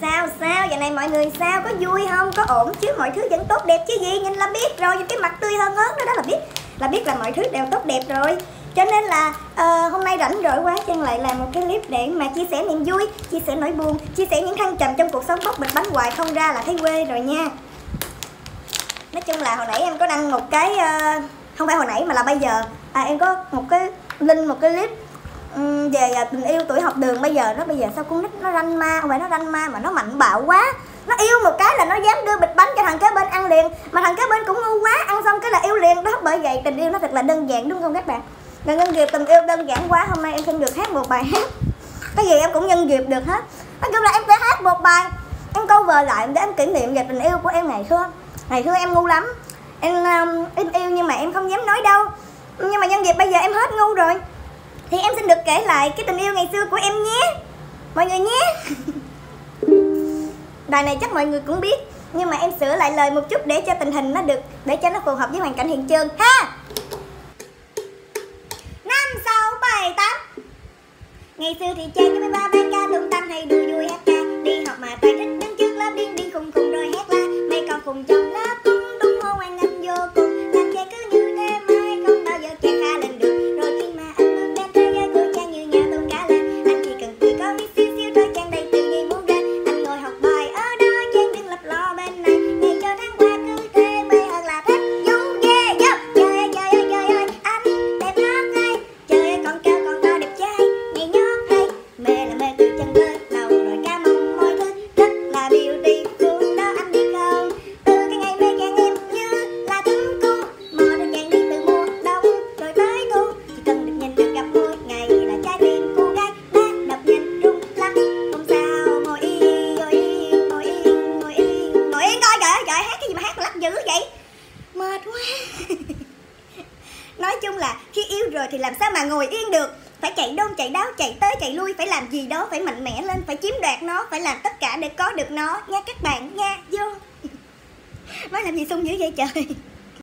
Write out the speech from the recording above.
Sao sao, giờ này mọi người sao, có vui không, có ổn chứ, mọi thứ vẫn tốt đẹp chứ gì? Nhìn là biết rồi, nhìn cái mặt tươi hơn hớn đó, đó là biết. Là biết là mọi thứ đều tốt đẹp rồi. Cho nên là uh, hôm nay rảnh rỗi quá Chân lại làm một cái clip để mà chia sẻ niềm vui Chia sẻ nỗi buồn Chia sẻ những thăng trầm trong cuộc sống bóc bịch bánh hoài không ra là thấy quê rồi nha. Nói chung là hồi nãy em có đăng một cái uh, Không phải hồi nãy mà là bây giờ. À, Em có một cái link một cái clip um, về tình yêu tuổi học đường bây giờ nó bây giờ sao con nít nó ranh ma không phải nó ranh ma mà nó mạnh bạo quá. Nó yêu một cái là nó dám đưa bịch bánh cho thằng kế bên ăn liền mà thằng kế bên cũng ngu quá ăn xong cái là yêu liền đó. Bởi vậy tình yêu nó thật là đơn giản đúng không các bạn? Ngân nhân dịp tình yêu đơn giản quá Hôm nay em xin được hát một bài hát. Cái gì em cũng nhân dịp được hết. Nói chung là em sẽ hát một bài Em câu vờ lại để em kỷ niệm về tình yêu của em ngày xưa. Ngày xưa em ngu lắm. Em, um, em yêu nhưng mà em không dám nói đâu. Nhưng mà nhân dịp bây giờ em hết ngu rồi. Thì em xin được kể lại cái tình yêu ngày xưa của em nhé. Mọi người nhé. Bài này chắc mọi người cũng biết, Nhưng mà em sửa lại lời một chút để cho tình hình nó được, Để cho nó phù hợp với hoàn cảnh hiện trường, ha. Năm sáu bảy tám. Ngày xưa thì chơi với ba ba ca tung tăng hay đùa vui hát chung là khi yêu rồi thì làm sao mà ngồi yên được? Phải chạy đông, chạy đáo, chạy tới, chạy lui, phải làm gì đó, phải mạnh mẽ lên, phải chiếm đoạt nó, phải làm tất cả để có được nó. Nha các bạn, nha, vô. Nói làm gì sung dữ vậy trời?